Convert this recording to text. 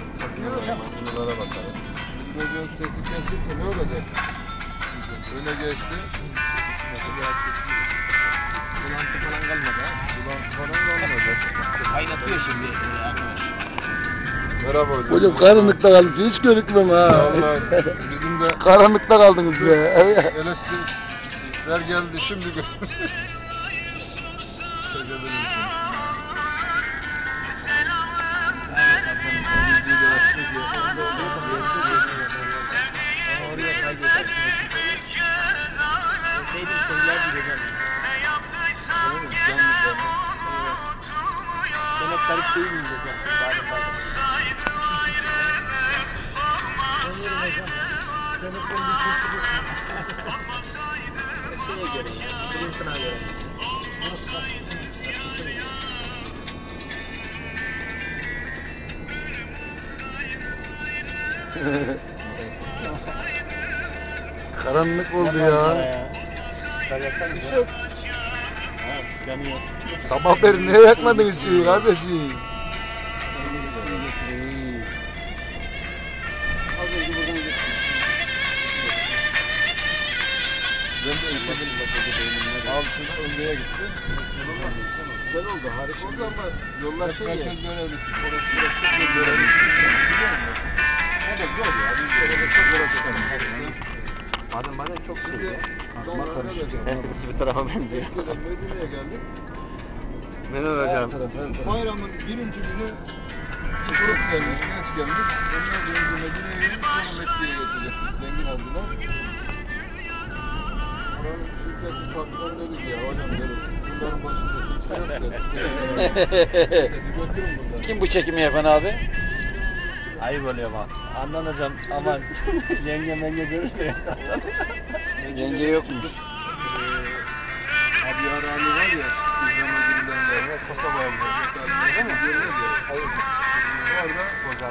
Makinelere bakarız. Çocuğun sesi kesik mi ne olacak? Öne geçti. Bulantı falan kalmadı ha. Bulantı falan kalmadı. Kaynatıyor şimdi. Merhaba hocam. Hocam karanlıkta kaldınız. Hiç görükmem ha. Vallahi bizim de Karanlıkta kaldınız be. elektrikler geldi şimdi gö- Deseydim söylerdi hocam. Değil mi? Canlı canlı. Demek garip değil miyiz hocam? Bazen. Sanıyorum hocam. Demek Şeye göre ya. Clinton'a göre. Karanlık oldu ya. Bir şey. Sabah beri niye yakmadınız şeyi kardeşim? Ben de üşüdüm bakıldı beynimle. Altına öndeye gitti. Güzel oldu, harika oldu ama yollar şey ya. Merkez görevlisi. Orası görevlisi. Badem badem çok Şimdi güzel. sonra arkadaşlar. Hepsi bir tarafa benziyor. Medine'ye geldik. Mehmet hocam. Bayramın birinci günü grup gelmiş, genç gelmiş. Onlar önce Medine'ye gelip sonra Mekke'ye geçecek. Zengin oldular. Oranın şirketi patron dedi ki ya hocam dedi. Bunların başında kimse yok dedi. Dedi götürün bunları. Kim bu çekimi yapan abi? Ayıp oluyor bak. Andan hocam aman yenge menge görürse Yenge yokmuş. Abi Yarani var ya, İzlama girilen var. Kasaba var. Değil mi? Hayır. Orada